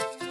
you